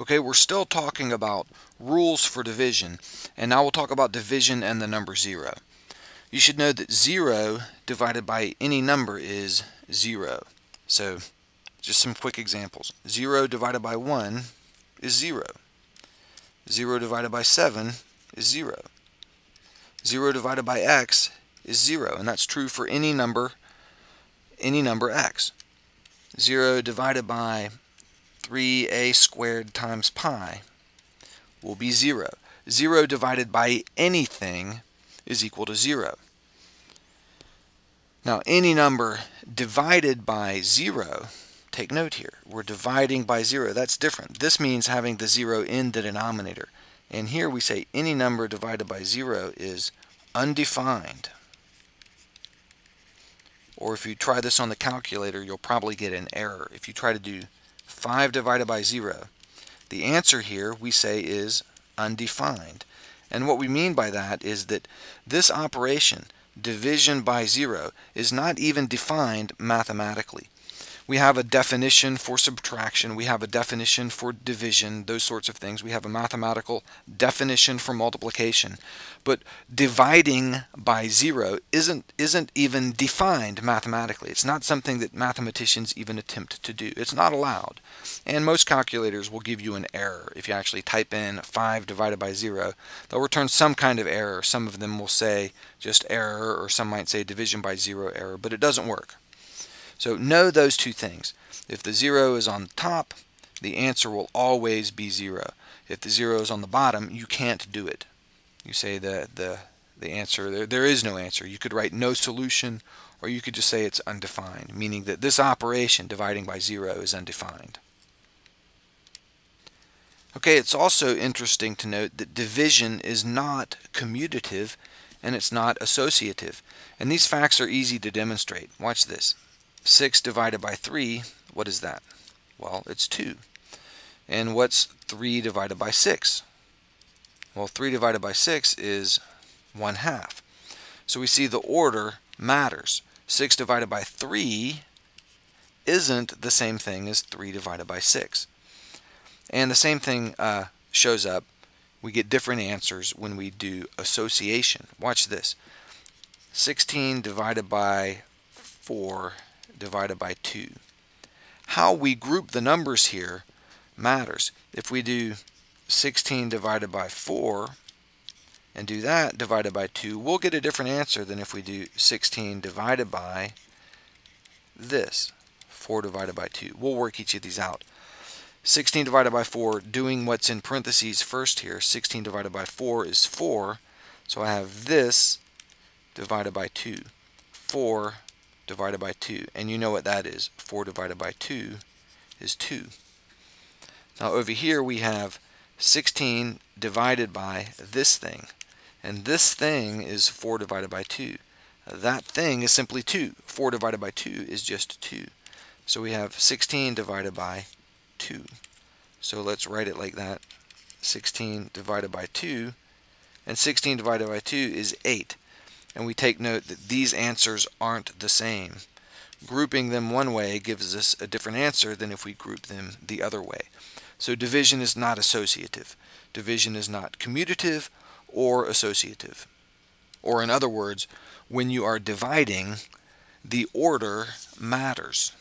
Okay, we're still talking about rules for division, and now we'll talk about division and the number 0. You should know that 0 divided by any number is 0. So, just some quick examples. 0 divided by 1 is 0. 0 divided by 7 is 0. 0 divided by x is 0, and that's true for any number, any number x. 0 divided by 3a squared times pi will be 0. 0 divided by anything is equal to 0. Now, any number divided by 0, take note here, we're dividing by 0. That's different. This means having the 0 in the denominator. And here we say any number divided by 0 is undefined. Or if you try this on the calculator, you'll probably get an error. If you try to do 5 divided by 0, the answer here we say is undefined. And what we mean by that is that this operation, division by 0, is not even defined mathematically. We have a definition for subtraction, we have a definition for division, those sorts of things. We have a mathematical definition for multiplication. But dividing by zero isn't, isn't even defined mathematically. It's not something that mathematicians even attempt to do. It's not allowed. And most calculators will give you an error. If you actually type in 5 divided by 0, they'll return some kind of error. Some of them will say just error, or some might say division by 0 error, but it doesn't work. So know those two things. If the 0 is on the top, the answer will always be 0. If the 0 is on the bottom, you can't do it. You say that the, the answer, there, there is no answer. You could write no solution, or you could just say it's undefined, meaning that this operation, dividing by 0, is undefined. Okay, it's also interesting to note that division is not commutative and it's not associative. And these facts are easy to demonstrate. Watch this. 6 divided by 3, what is that? Well, it's 2. And what's 3 divided by 6? Well, 3 divided by 6 is 1 half. So we see the order matters. 6 divided by 3 isn't the same thing as 3 divided by 6. And the same thing uh, shows up. We get different answers when we do association. Watch this. 16 divided by 4 divided by 2. How we group the numbers here matters. If we do 16 divided by 4 and do that divided by 2, we'll get a different answer than if we do 16 divided by this, 4 divided by 2. We'll work each of these out. 16 divided by 4, doing what's in parentheses first here, 16 divided by 4 is 4, so I have this divided by 2. 4 divided by 2. And you know what that is. 4 divided by 2 is 2. Now over here we have 16 divided by this thing. And this thing is 4 divided by 2. That thing is simply 2. 4 divided by 2 is just 2. So we have 16 divided by 2. So let's write it like that. 16 divided by 2. And 16 divided by 2 is 8 and we take note that these answers aren't the same. Grouping them one way gives us a different answer than if we group them the other way. So division is not associative. Division is not commutative or associative. Or in other words, when you are dividing, the order matters.